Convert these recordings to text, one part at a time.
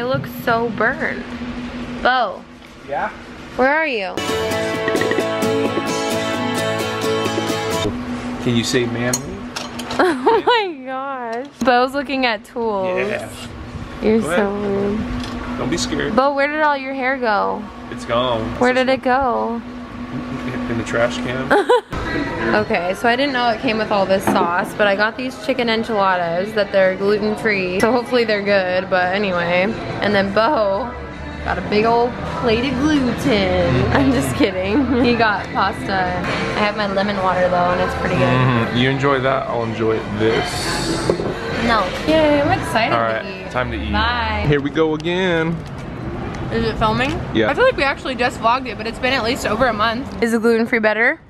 I look so burned. Bo, Yeah? where are you? Can you say man? Oh my gosh. Bo's looking at tools. Yeah. You're Go so rude. Don't be scared. Bo, where did all your hair go? It's gone. Where did it go? In the trash can. Okay, so I didn't know it came with all this sauce, but I got these chicken enchiladas that they're gluten-free. So hopefully they're good, but anyway. And then Bo got a big old plate of gluten. I'm just kidding. He got pasta. I have my lemon water though, and it's pretty good. Mhm. You enjoy that, I'll enjoy this. No. Yay, I'm excited all right, to eat. time to eat. Bye. Here we go again. Is it filming? Yeah. I feel like we actually just vlogged it, but it's been at least over a month. Is the gluten-free better?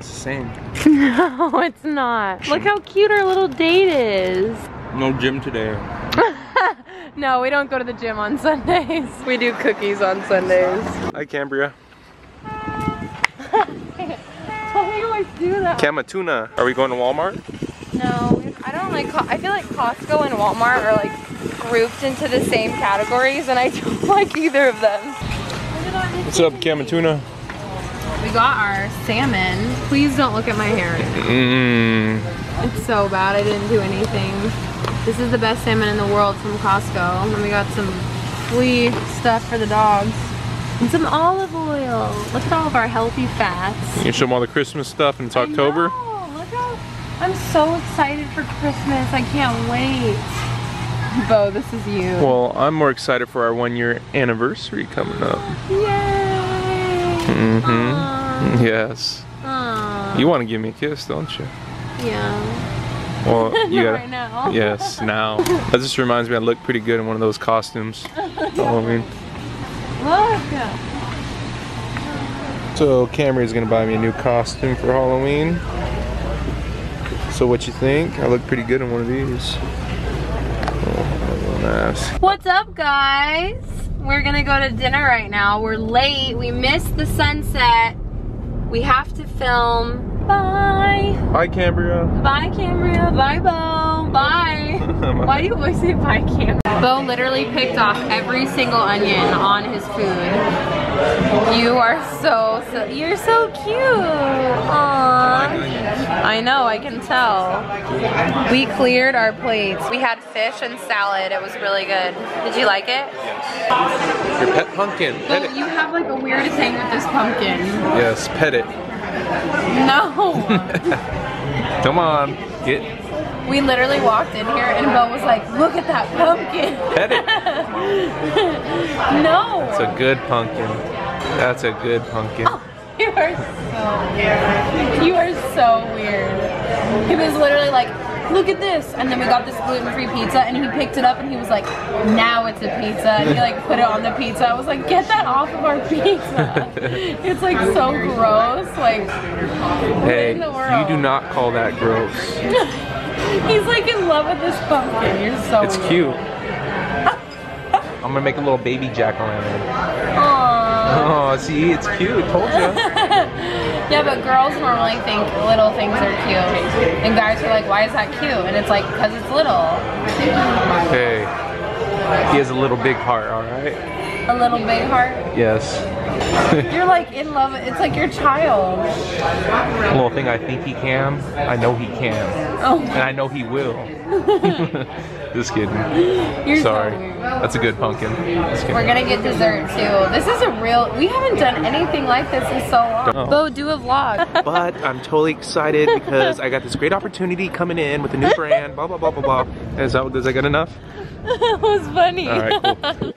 It's the same. no, it's not. Look how cute our little date is. No gym today. No, we don't go to the gym on Sundays. We do cookies on Sundays. Hi, Cambria. Why do you always do that? Kamatuna. Are we going to Walmart? No, I don't like, I feel like Costco and Walmart are like grouped into the same categories and I don't like either of them. What's up, Kamatuna? We got our salmon. Please don't look at my hair. It's so bad, I didn't do anything. This is the best salmon in the world from Costco. And then we got some flea stuff for the dogs. And some olive oil. Look at all of our healthy fats. You show them all the Christmas stuff and it's I October. know, Look how I'm so excited for Christmas. I can't wait. Bo, this is you. Well, I'm more excited for our one year anniversary coming up. Yay! Mm-hmm. Yes. Aw. You want to give me a kiss, don't you? Yeah. Well, you gotta. right now. Yes, now. That just reminds me I look pretty good in one of those costumes. Halloween. Look. So Camry's gonna buy me a new costume for Halloween. So what you think? I look pretty good in one of these. Oh, nice. What's up, guys? We're gonna go to dinner right now. We're late. We missed the sunset. We have to film. Bye. Bye, Cambria. Bye, Cambria. Bye, Bo. Bye. Why do you always say bye, Cambria? Bo literally picked off every single onion on his food. You are so, so you're so cute. Aww. I know, I can tell. We cleared our plates. We had fish and salad. It was really good. Did you like it? Your pet pumpkin. Pet Bo, it. you have like a weird thing with this pumpkin. Yes, pet it. No. Come on, get we literally walked in here and Bo was like, look at that pumpkin. pet it. no. It's a good pumpkin. That's a good pumpkin. Oh, you are so weird. You are so weird. He was literally like, look at this. And then we got this gluten-free pizza and he picked it up and he was like, now it's a pizza. And he like put it on the pizza. I was like, get that off of our pizza. it's like so gross. Like, Hey, in the world? you do not call that gross. he's like in love with this pumpkin. You're so It's cute. I'm gonna make a little baby jack-o'-lantern. Aww. Oh, see, it's cute. Told you. Yeah, but girls normally think little things are cute. And guys are like, why is that cute? And it's like, because it's little. Hey, he has a little big heart. All right. A little big heart. Yes. You're like in love. It's like your child. Little thing I think he can. I know he can, Oh, and I know he will. Just kidding. you're Sorry. so. That's a good pumpkin. We're gonna get dessert too. This is a real. We haven't done anything like this in so long. Oh. Bo, do a vlog. But I'm totally excited because I got this great opportunity coming in with a new brand. Blah blah blah blah blah. Is that, is that good enough? that was funny. All right, cool.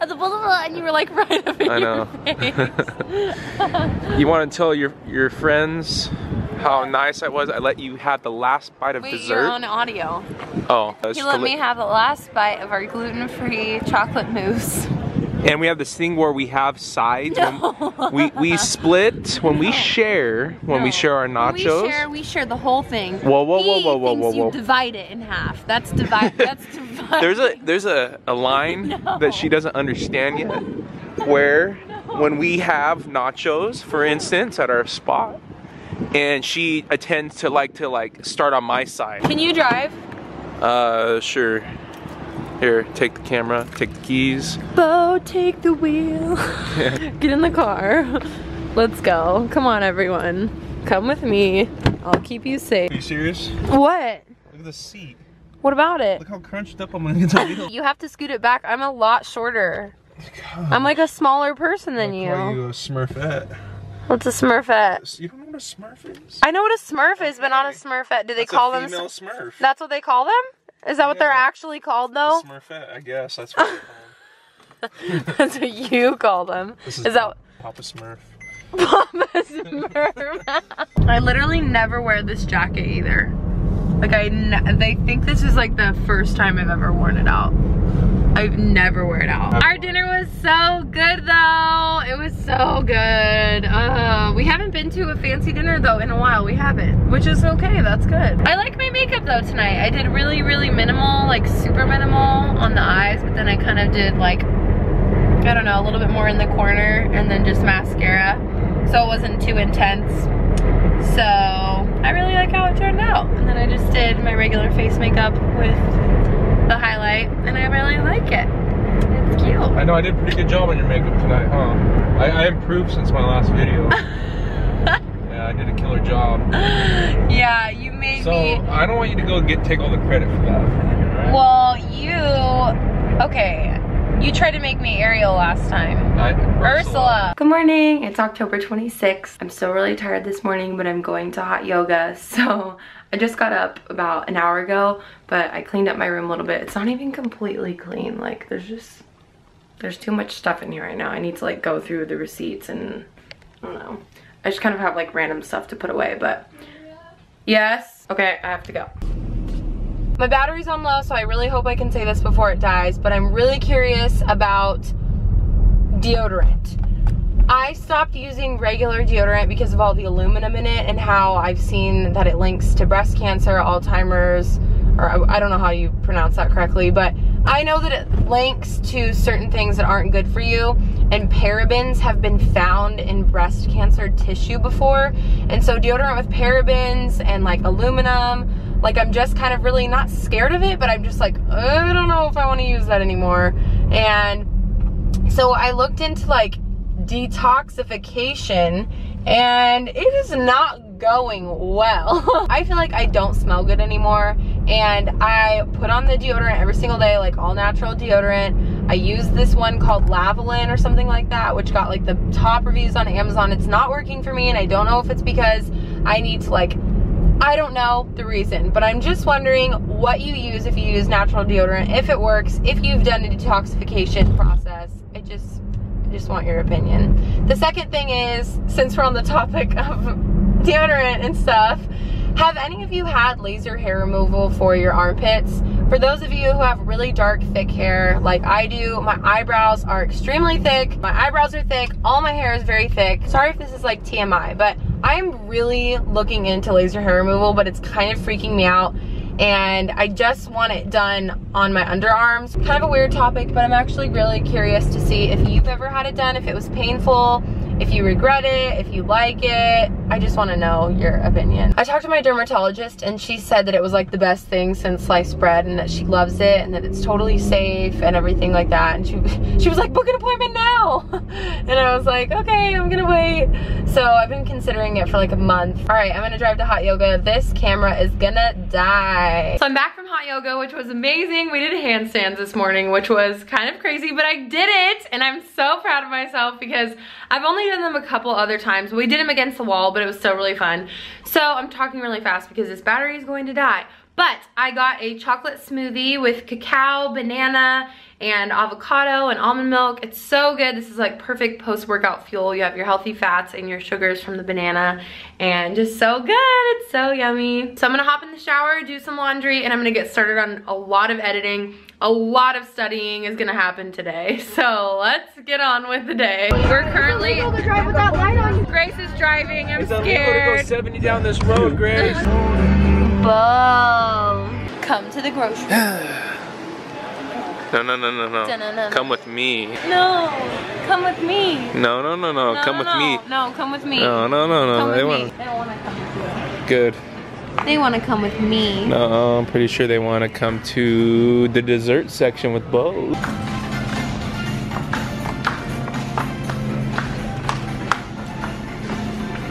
Blah, blah, blah, and you were like right up in I your know. face. You want to tell your your friends how nice I was? I let you have the last bite of Wait, dessert. you're on audio. oh, He let me have the last bite of our gluten-free chocolate mousse. And we have this thing where we have sides. No. We we split when we share when we share our When nachos. We share, we share the whole thing. Whoa, whoa, whoa, He whoa, whoa, whoa, you whoa. divide it in half. That's divide. That's divide. There's a there's a, a line No. that she doesn't understand yet. Where when we have nachos, for instance, at our spot, and she attends to like to like start on my side. Can you drive? Uh, sure. Here, take the camera, take the keys. Bo, take the wheel. Get in the car. Let's go. Come on, everyone. Come with me. I'll keep you safe. Are you serious? What? Look at the seat. What about it? Look how crunched up I'm gonna get the wheel. You have to scoot it back. I'm a lot shorter. I'm like a smaller person than Call you. you a Smurfette. What's a Smurfette? You don't know what a Smurf is? I know what a Smurf is, but not a Smurfette. Do they That's call a them? female Smurf. That's what they call them? Is that what they're actually called though? Smurfette, I guess. That's what they call them. That's what you call them. This Is that Papa Smurf? Papa Smurf? I literally never wear this jacket either. Like I, ne- they think this is like the first time I've ever worn it out. I've never wear it out. Our dinner was so good though. It was so good. Uh, we haven't been to a fancy dinner though in a while. We haven't, which is okay. That's good. I like my makeup though tonight. I did really, really minimal, like super minimal on the eyes, but then I kind of did like I don't know, a little bit more in the corner and then just mascara. So it wasn't too intense. So I really like how it turned out. And then I just did my regular face makeup with the highlight and I really like it. It's cute. I know I did a pretty good job on your makeup tonight, huh? I, I improved since my last video. yeah, I did a killer job. yeah, you made So me. I don't want you to go get take all the credit for that. Right? Well, you. Okay. You tried to make me Ariel last time. I, Ursula. Good morning. It's October 26th. I'm still really tired this morning, but I'm going to hot yoga. So I just got up about an hour ago, but I cleaned up my room a little bit. It's not even completely clean. Like there's just, there's too much stuff in here right now. I need to like go through the receipts and I don't know. I just kind of have like random stuff to put away, but yes. Okay, I have to go. My battery's on low, so I really hope I can say this before it dies, but I'm really curious about deodorant. I stopped using regular deodorant because of all the aluminum in it and how I've seen that it links to breast cancer, Alzheimer's, or I, don't know how you pronounce that correctly, but I know that it links to certain things that aren't good for you and parabens have been found in breast cancer tissue before. And so deodorant with parabens and like aluminum, like I'm just kind of really not scared of it, but I'm just like, I don't know if I want to use that anymore. And so I looked into like detoxification and it is not going well. I feel like I don't smell good anymore and I put on the deodorant every single day, like all natural deodorant. I use this one called Lavalin or something like that, which got like the top reviews on Amazon. It's not working for me and I don't know if it's because I need to like I don't know the reason, but I'm just wondering what you use if you use natural deodorant, if it works, if you've done a detoxification process. I just, I just want your opinion. The second thing is, since we're on the topic of deodorant and stuff, have any of you had laser hair removal for your armpits? For those of you who have really dark, thick hair, like I do, my eyebrows are extremely thick. My eyebrows are thick. All my hair is very thick. Sorry if this is like TMI, but I'm really looking into laser hair removal, but it's kind of freaking me out. And I just want it done on my underarms. Kind of a weird topic, but I'm actually really curious to see if you've ever had it done, if it was painful, if you regret it, if you like it. I just want to know your opinion. I talked to my dermatologist and she said that it was like the best thing since sliced bread and that she loves it and that it's totally safe and everything like that. And she, she was like, book an appointment now. And I was like, okay, I'm gonna wait. So I've been considering it for like a month. All right, I'm gonna drive to hot yoga. This camera is gonna die. So I'm back from hot yoga, which was amazing. We did handstands this morning, which was kind of crazy, but I did it. And I'm so proud of myself because I've only done them a couple other times. We did them against the wall, but it was still really fun. So I'm talking really fast because this battery is going to die. But I got a chocolate smoothie with cacao, banana, and avocado and almond milk. It's so good. This is like perfect post-workout fuel. You have your healthy fats and your sugars from the banana and just so good. It's so yummy. So I'm gonna hop in the shower, do some laundry, and I'm gonna get started on a lot of editing. A lot of studying is gonna happen today. So let's get on with the day. We're currently, to drive with that light on. Grace is driving, I'm It's illegal to go 70 down this road, Grace. Bo, come to the grocery no, no, no, no, no. Come with me. No, come with me. No, no, no, no. No, come no, with me. no. No, come with me. No, no, no, no. Come they want. They don't want to come with you. Good. They want to come with me. No, I'm pretty sure they want to come to the dessert section with Bo.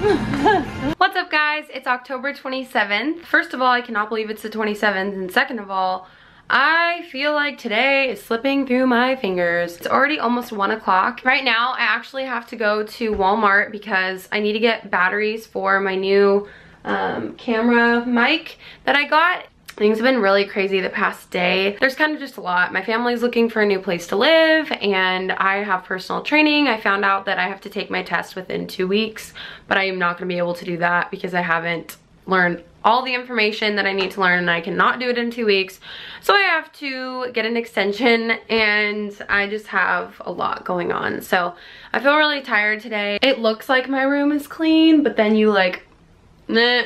What's up guys? It's October 27th. First of all, I cannot believe it's the 27th. And second of all, I feel like today is slipping through my fingers. It's already almost one o'clock. Right now, I actually have to go to Walmart because I need to get batteries for my new um, camera mic that I got. Things have been really crazy the past day. There's kind of just a lot. My family's looking for a new place to live and I have personal training. I found out that I have to take my test within two weeks, but I am not gonna be able to do that because I haven't learned all the information that I need to learn and I cannot do it in two weeks. So I have to get an extension and I just have a lot going on. So I feel really tired today. It looks like my room is clean, but then you like, nah,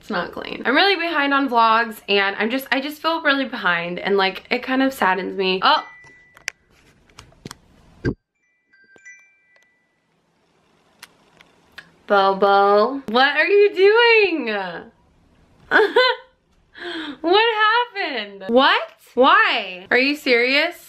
it's not clean. I'm really behind on vlogs and I'm just, I just feel really behind and like it kind of saddens me. Oh. Bobo, what are you doing? what happened? What? Why? Are you serious?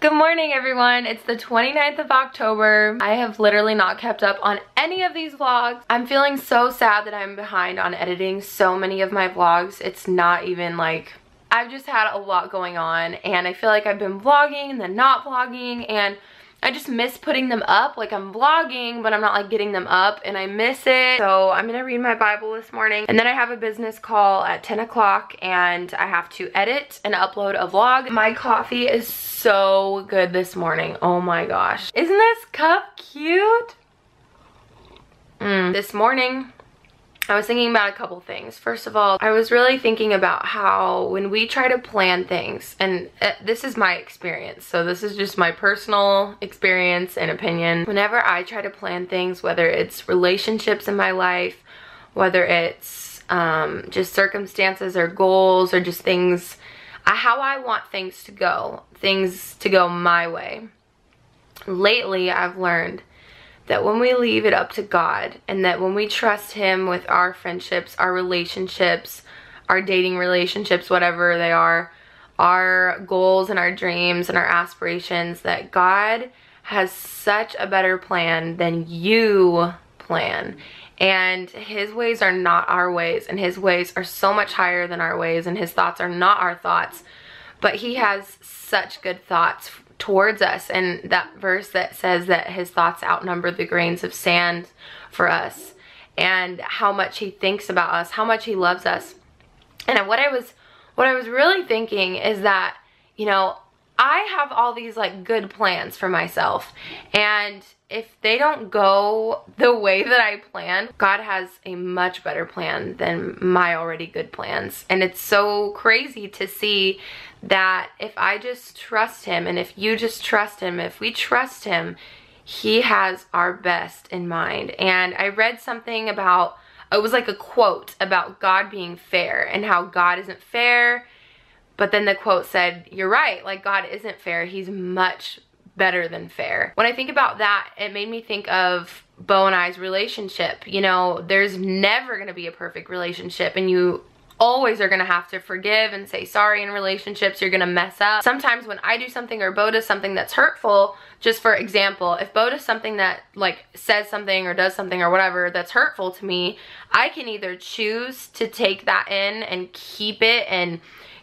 Good morning everyone. It's the 29th of October. I have literally not kept up on any of these vlogs. I'm feeling so sad that I'm behind on editing so many of my vlogs. It's not even like I've just had a lot going on and I feel like I've been vlogging and then not vlogging and I just miss putting them up. Like I'm vlogging, but I'm not like getting them up and I miss it. So I'm gonna read my Bible this morning. And then I have a business call at 10 o'clock and I have to edit and upload a vlog. My coffee is so good this morning. Oh my gosh. Isn't this cup cute? Mm. This morning, I was thinking about a couple things. First of all, I was really thinking about how when we try to plan things, and uh, this is my experience, so this is just my personal experience and opinion. Whenever I try to plan things, whether it's relationships in my life, whether it's um, just circumstances or goals or just things, how I want things to go, things to go my way. Lately, I've learned that when we leave it up to God and that when we trust Him with our friendships, our relationships, our dating relationships, whatever they are, our goals and our dreams and our aspirations, that God has such a better plan than you plan. And his ways are not our ways, and his ways are so much higher than our ways, and his thoughts are not our thoughts. But he has such good thoughts towards us and that verse that says that his thoughts outnumber the grains of sand for us and how much he thinks about us, how much he loves us. And what I was what I was really thinking is that, you know, I have all these like good plans for myself and if they don't go the way that I plan, God has a much better plan than my already good plans. And it's so crazy to see that if I just trust him and if you just trust him, if we trust him, he has our best in mind. And I read something about, it was like a quote about God being fair and how God isn't fair. But then the quote said, you're right, like God isn't fair. He's much better than fair. When I think about that, it made me think of Bo and I's relationship. You know, there's never gonna be a perfect relationship and you always are gonna have to forgive and say sorry in relationships. You're gonna mess up. Sometimes when I do something or Bo does something that's hurtful, just for example, if Bo does something that like says something or does something or whatever that's hurtful to me, I can either choose to take that in and keep it and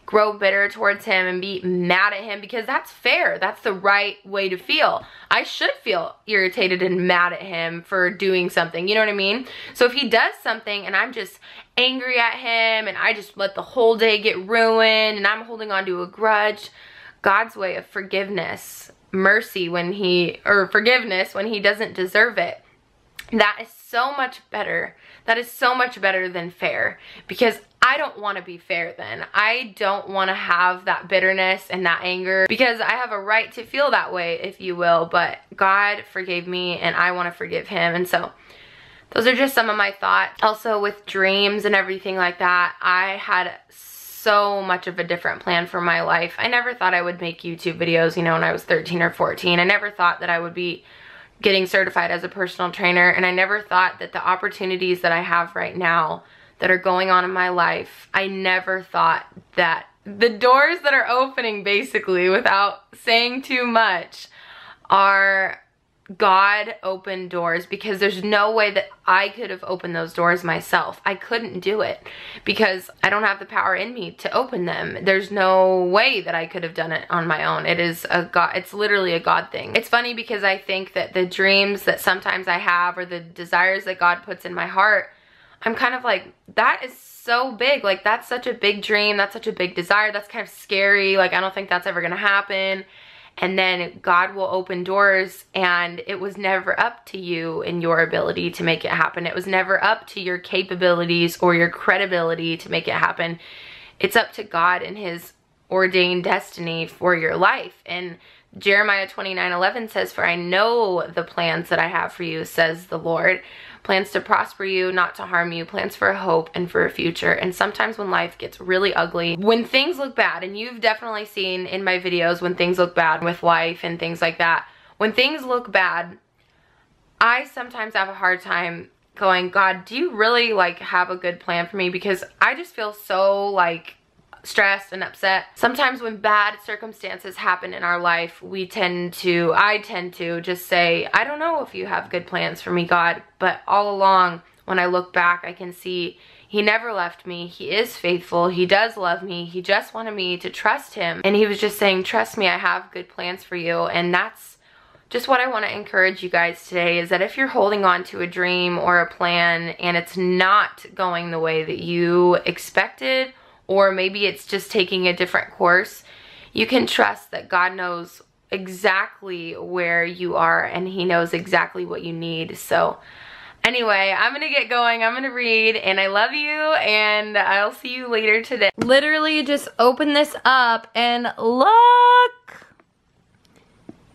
grow bitter towards him and be mad at him because that's fair. That's the right way to feel. I should feel irritated and mad at him for doing something. You know what I mean? So if he does something and I'm just angry at him and I just let the whole day get ruined and I'm holding on to a grudge, God's way of forgiveness, mercy when he, or forgiveness when he doesn't deserve it. That is so much better. That is so much better than fair because I don't want to be fair then. I don't want to have that bitterness and that anger because I have a right to feel that way, if you will, but God forgave me and I want to forgive him. And so those are just some of my thoughts. Also with dreams and everything like that, I had so much of a different plan for my life. I never thought I would make YouTube videos, you know, when I was 13 or 14. I never thought that I would be getting certified as a personal trainer and I never thought that the opportunities that I have right now that are going on in my life, I never thought that the doors that are opening basically without saying too much are God opened doors because there's no way that I could have opened those doors myself. I couldn't do it because I don't have the power in me to open them. There's no way that I could have done it on my own. It is a God, it's literally a God thing. It's funny because I think that the dreams that sometimes I have or the desires that God puts in my heart, I'm kind of like, that is so big. Like that's such a big dream. That's such a big desire. That's kind of scary. Like I don't think that's ever going to happen and then God will open doors and it was never up to you and your ability to make it happen. It was never up to your capabilities or your credibility to make it happen. It's up to God and his ordained destiny for your life. And Jeremiah 29, 11 says, For I know the plans that I have for you, says the Lord plans to prosper you, not to harm you, plans for a hope and for a future. And sometimes when life gets really ugly, when things look bad, and you've definitely seen in my videos when things look bad with life and things like that, when things look bad, I sometimes have a hard time going, God, do you really like have a good plan for me? Because I just feel so like stressed and upset. Sometimes when bad circumstances happen in our life, we tend to, I tend to just say, I don't know if you have good plans for me, God. But all along, when I look back, I can see he never left me. He is faithful. He does love me. He just wanted me to trust him. And he was just saying, trust me, I have good plans for you. And that's just what I want to encourage you guys today is that if you're holding on to a dream or a plan and it's not going the way that you expected or maybe it's just taking a different course, you can trust that God knows exactly where you are and he knows exactly what you need. So anyway, I'm gonna get going. I'm gonna read and I love you and I'll see you later today. Literally just open this up and look.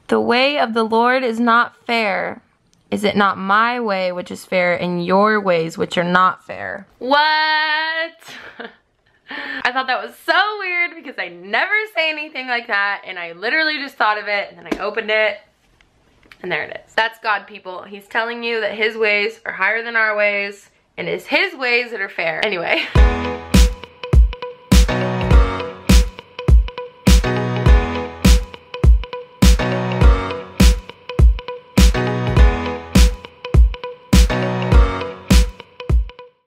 The way of the Lord is not fair. Is it not my way which is fair and your ways which are not fair? What? I thought that was so weird because I never say anything like that and I literally just thought of it and then I opened it and there it is. That's God people. He's telling you that his ways are higher than our ways and it's his ways that are fair. Anyway.